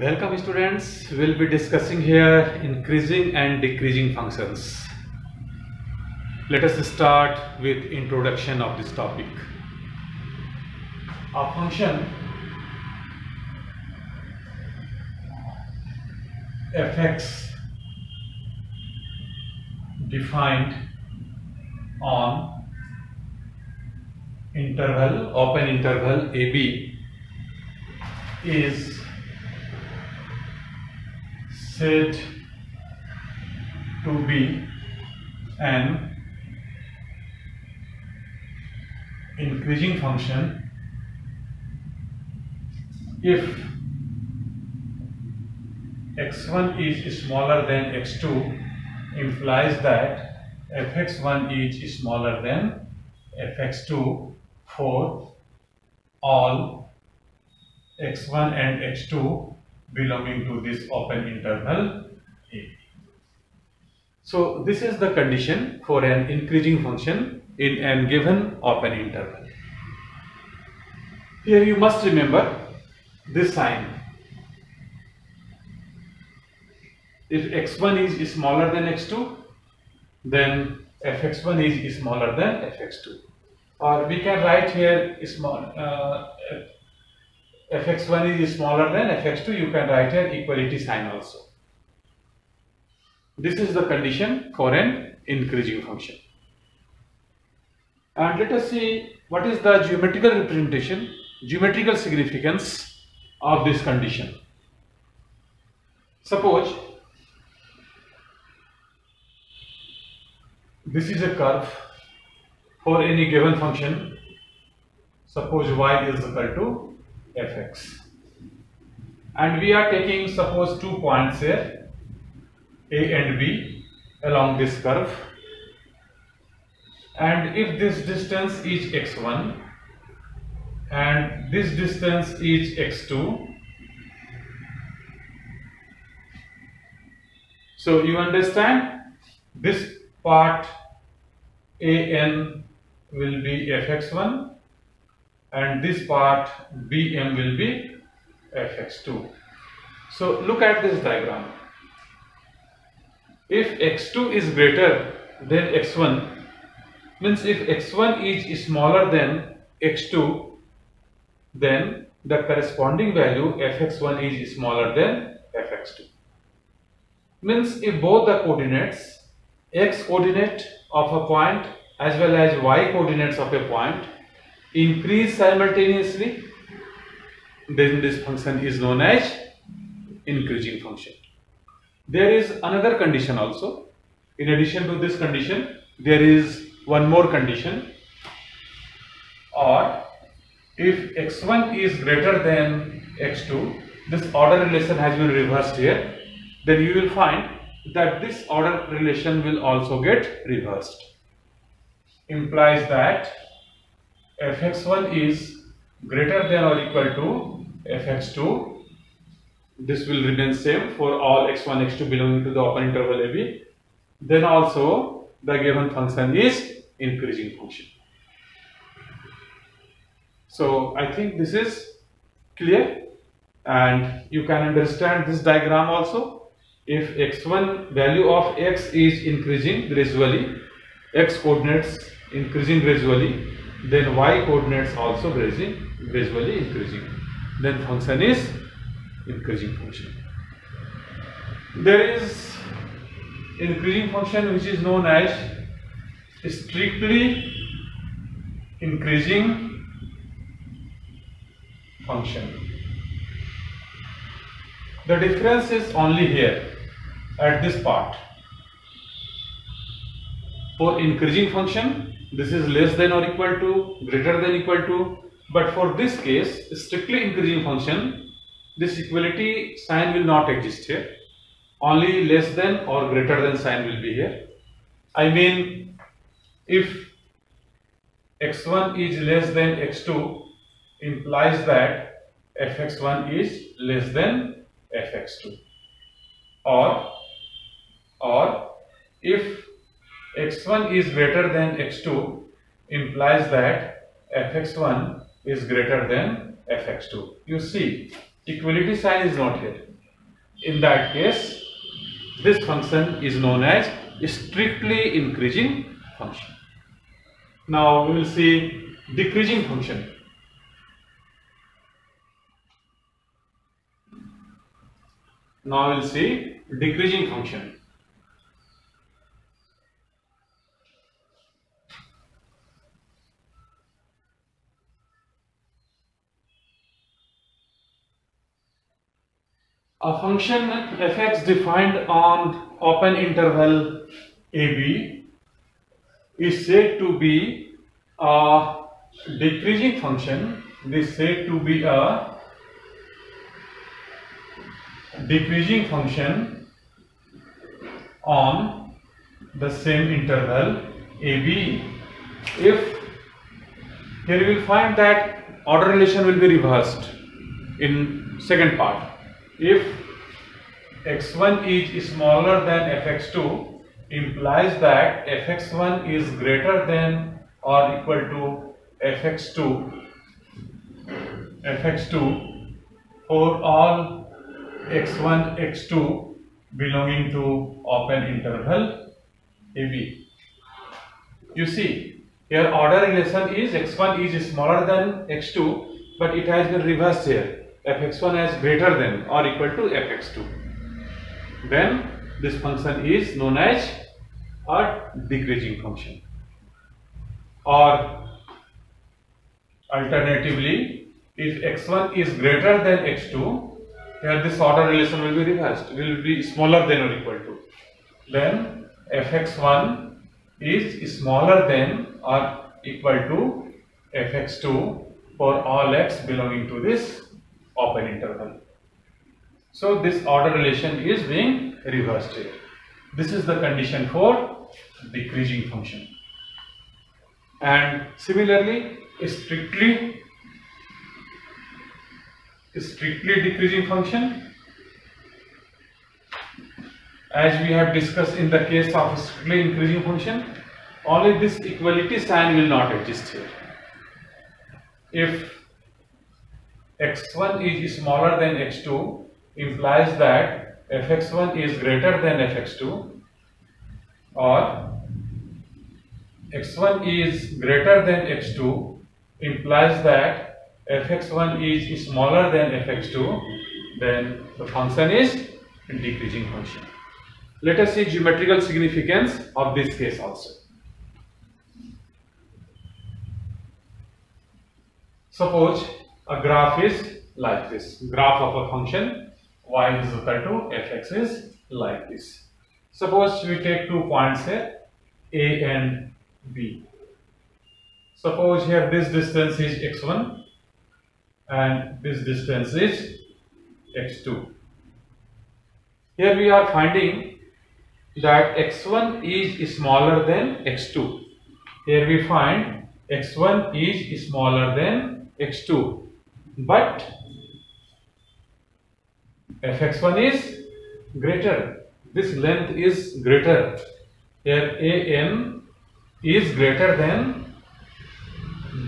Welcome students, we will be discussing here increasing and decreasing functions. Let us start with introduction of this topic. A function fx defined on interval, open interval ab is said to be an increasing function if x1 is smaller than x2 implies that fx1 is smaller than fx2 for all x1 and x2 belonging to this open interval A. So this is the condition for an increasing function in an given open interval. Here you must remember this sign. If x1 is smaller than x2, then fx1 is smaller than fx2. Or we can write here small uh, fx1 is smaller than fx2, you can write an equality sign also. This is the condition for an increasing function. And let us see what is the geometrical representation, geometrical significance of this condition. Suppose this is a curve for any given function. Suppose y is equal to fx. And we are taking suppose two points here, a and b along this curve. And if this distance is x1 and this distance is x2, so you understand this part an will be fx1 and this part bm will be fx2 so look at this diagram. If x2 is greater than x1 means if x1 is smaller than x2 then the corresponding value fx1 is smaller than fx2 means if both the coordinates x coordinate of a point as well as y coordinates of a point increase simultaneously then this function is known as increasing function. There is another condition also. In addition to this condition there is one more condition. Or if x1 is greater than x2 this order relation has been reversed here then you will find that this order relation will also get reversed. Implies that fx1 is greater than or equal to fx2 this will remain same for all x1 x2 belonging to the open interval ab then also the given function is increasing function. So i think this is clear. And you can understand this diagram also. If x1 value of x is increasing gradually x coordinates increasing gradually then y coordinates also gradually gradually increasing. Then function is increasing function. There is increasing function which is known as strictly increasing function. The difference is only here at this part. For increasing function this is less than or equal to greater than equal to. But for this case strictly increasing function this equality sign will not exist here. Only less than or greater than sign will be here. I mean if x1 is less than x2 implies that fx1 is less than fx2 or or if x1 is greater than x2 implies that fx1 is greater than fx2 you see equality sign is not here. In that case, this function is known as strictly increasing function. Now we will see decreasing function. Now we will see decreasing function. A function fx defined on open interval ab is said to be a decreasing function. This is said to be a decreasing function on the same interval AB if here we will find that order relation will be reversed in second part if x1 is smaller than fx2 implies that fx1 is greater than or equal to fx2 fx2 for all x1 x2 belonging to open interval AB you see here order relation is x1 is smaller than x2 but it has been reversed here fx1 as greater than or equal to fx2 then this function is known as a decreasing function or alternatively if x1 is greater than x2 here this order relation will be reversed will be smaller than or equal to. Then fx1 is smaller than or equal to fx2 for all x belonging to this open interval. So this order relation is being reversed here. This is the condition for decreasing function. And similarly, strictly strictly decreasing function as we have discussed in the case of strictly increasing function only this equality sign will not exist here if x1 is smaller than x2 implies that fx1 is greater than fx2 or x1 is greater than x2 implies that fx1 is smaller than fx2 then the function is a decreasing function. Let us see geometrical significance of this case also. Suppose a graph is like this. Graph of a function y is equal to fx is like this. Suppose we take two points here, a and b. Suppose here this distance is x1 and this distance is x2. Here we are finding that x1 is smaller than x2. Here we find x1 is smaller than x2 but fx1 is greater. This length is greater. Here am is greater than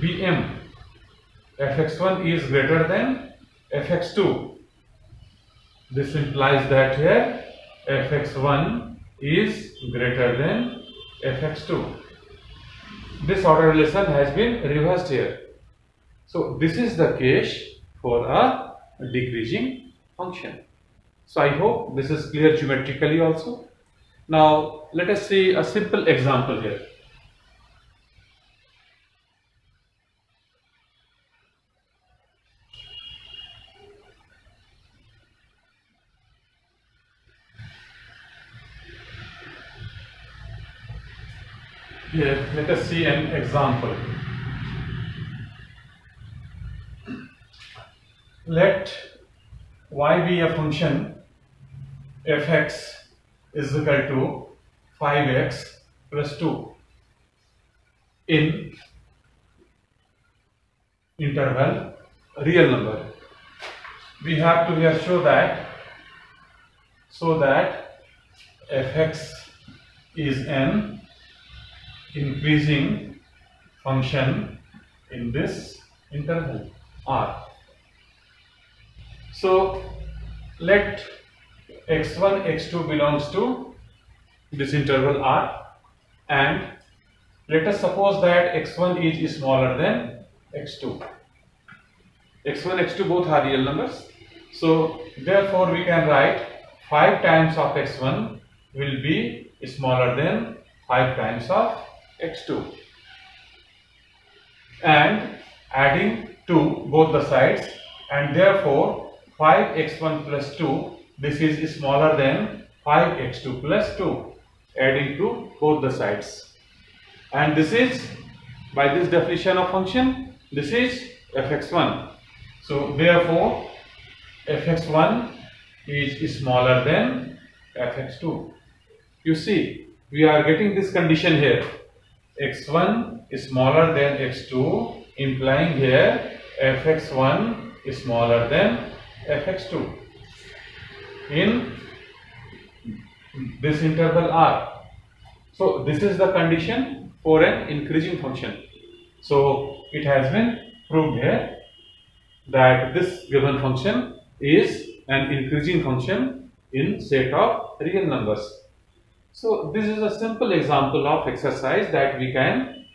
bm fx1 is greater than fx2 this implies that here fx1 is greater than fx2 this order relation has been reversed here so this is the case for a decreasing function. So I hope this is clear geometrically also. Now let us see a simple example here. Here, let us see an example. Let y be a function fx is equal to 5x plus 2 in interval real number. We have to here show that so that fx is an increasing function in this interval r So let x1, x2 belongs to this interval R and let us suppose that x1 is smaller than x2. x1, x2 both are real numbers. So therefore we can write 5 times of x1 will be smaller than 5 times of x2 and adding 2 both the sides and therefore 5x1 plus 2 this is smaller than 5x2 plus 2 adding to both the sides. And this is by this definition of function this is fx1 so therefore fx1 is smaller than fx2 you see we are getting this condition here. X1 is smaller than x2 implying here fx1 is smaller than fx2 in this interval r. So this is the condition for an increasing function. So it has been proved here that this given function is an increasing function in set of real numbers. So this is a simple example of exercise that we can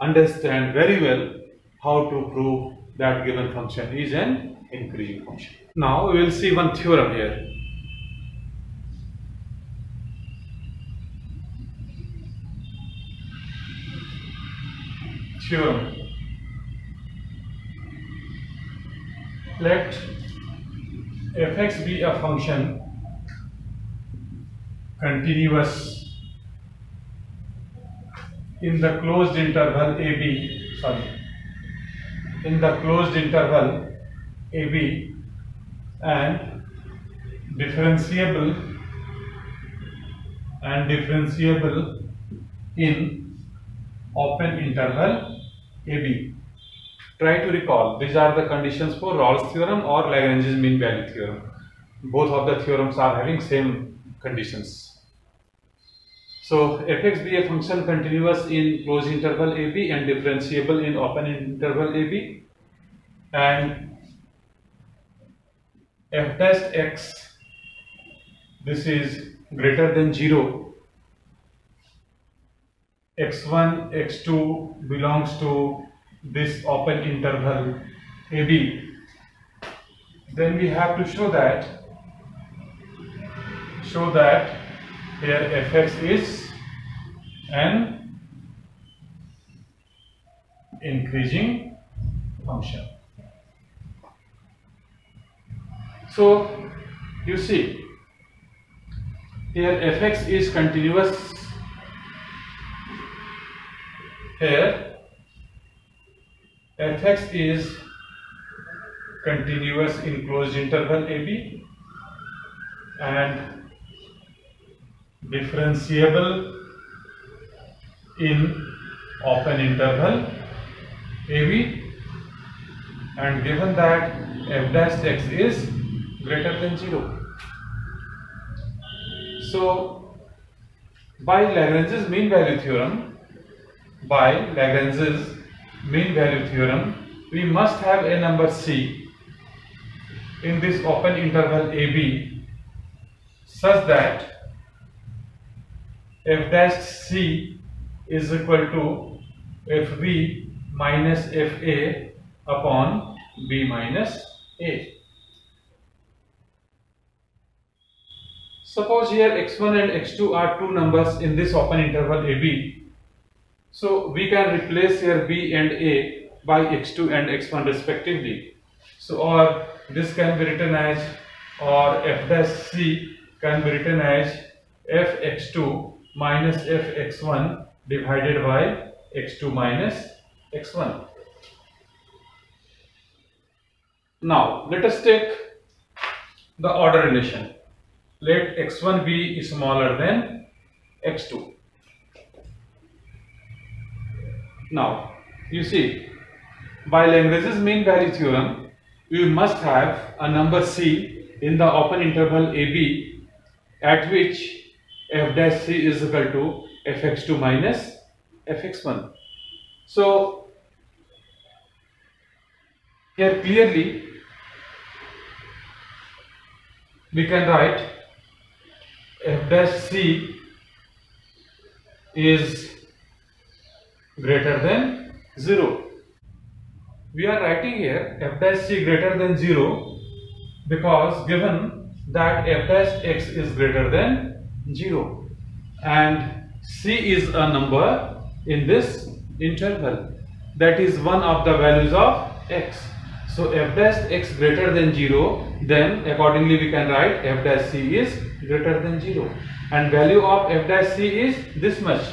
understand very well how to prove that given function is an increasing function. Now we will see one theorem here. Theorem. Let fx be a function continuous in the closed interval AB, sorry, in the closed interval AB and differentiable and differentiable in open interval AB. Try to recall, these are the conditions for Rolle's theorem or Lagrange's mean value theorem. Both of the theorems are having same conditions. So fx be a function continuous in closed interval AB and differentiable in open interval AB and f dash x this is greater than 0 x1 x2 belongs to this open interval AB then we have to show that show that here fx is an increasing function. So you see here fx is continuous. Here fx is continuous in closed interval AB and differentiable in open interval AB and given that f dash x is greater than 0. So by Lagrange's mean value theorem, by Lagrange's mean value theorem, we must have a number c in this open interval AB such that f dash c is equal to fb minus fa upon b minus a. Suppose here x1 and x2 are two numbers in this open interval AB. So we can replace here b and a by x2 and x1 respectively. So or this can be written as or f dash c can be written as fx2 minus fx1 divided by x2 minus x1. Now let us take the order relation. Let x1 be smaller than x2. Now you see by Lagrange's mean value theorem we must have a number c in the open interval AB at which f dash c is equal to fx2 minus fx1. So here clearly we can write f dash c is greater than 0. We are writing here f dash c greater than 0 because given that f dash x is greater than 0 and c is a number in this interval that is one of the values of x. So f dash x greater than 0 then accordingly we can write f dash c is greater than 0 and value of f dash c is this much.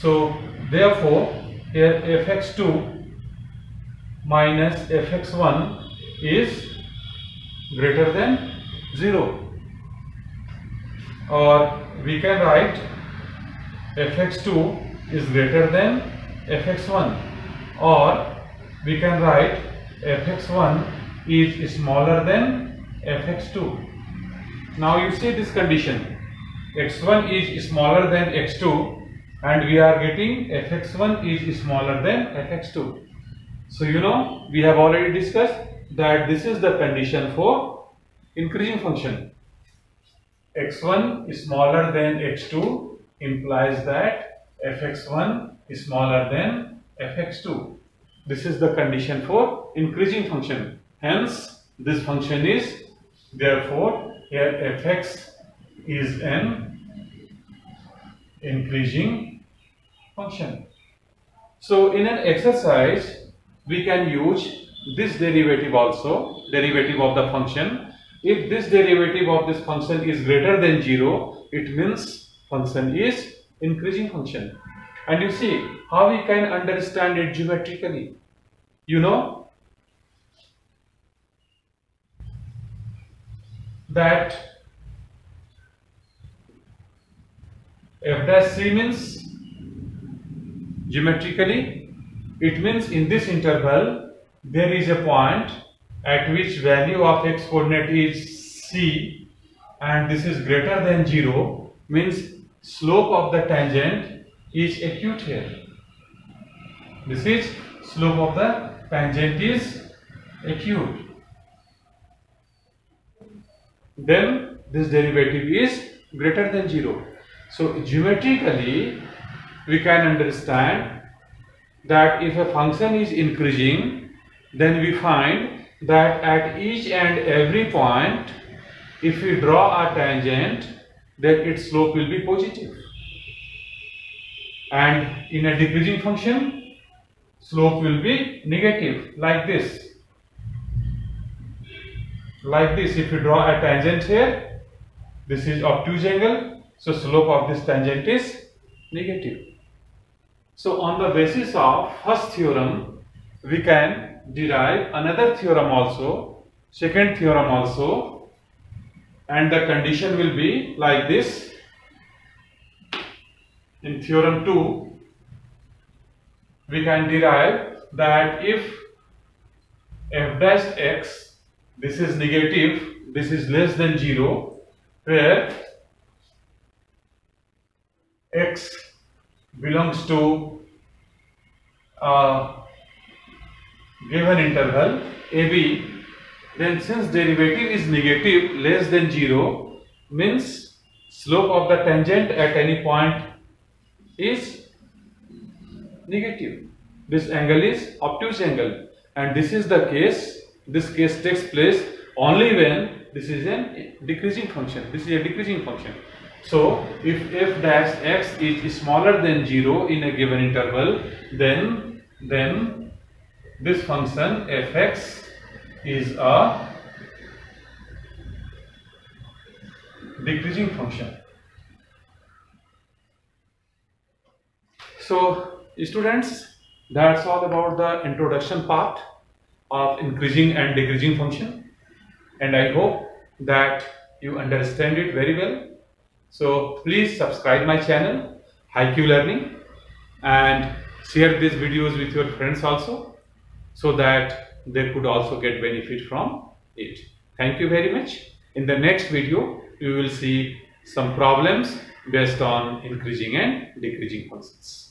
So therefore here fx2 minus fx1 is greater than 0 or we can write fx2 is greater than fx1 or we can write fx1 is smaller than fx2 now you see this condition. X1 is smaller than x2 and we are getting fx1 is smaller than fx2 so you know we have already discussed that this is the condition for increasing function. X1 is smaller than x2 implies that fx1 is smaller than fx2 this is the condition for increasing function. Hence this function is therefore here fx is an increasing function. So in an exercise, we can use this derivative also, derivative of the function. If this derivative of this function is greater than 0, it means function is increasing function. And you see how we can understand it geometrically. You know that f dash c means geometrically it means in this interval there is a point at which value of x coordinate is c and this is greater than 0 means slope of the tangent is acute here. This is slope of the tangent is acute then this derivative is greater than 0 so geometrically we can understand that if a function is increasing then we find that at each and every point if we draw a tangent then its slope will be positive. And in a decreasing function slope will be negative like this like this if you draw a tangent here this is obtuse angle so slope of this tangent is negative. So on the basis of first theorem, we can derive another theorem also, second theorem also, and the condition will be like this. In theorem 2, we can derive that if f dash x, this is negative, this is less than 0, where x belongs to a given interval AB, then since derivative is negative less than 0 means slope of the tangent at any point is negative. This angle is obtuse angle and this is the case, this case takes place only when this is a decreasing function, this is a decreasing function. So, if f dash x is smaller than 0 in a given interval, then, then this function fx is a decreasing function. So, students, that's all about the introduction part of increasing and decreasing function and I hope that you understand it very well so please subscribe my channel Hi-Q Learning and share these videos with your friends also so that they could also get benefit from it. Thank you very much. In the next video, we will see some problems based on increasing and decreasing functions.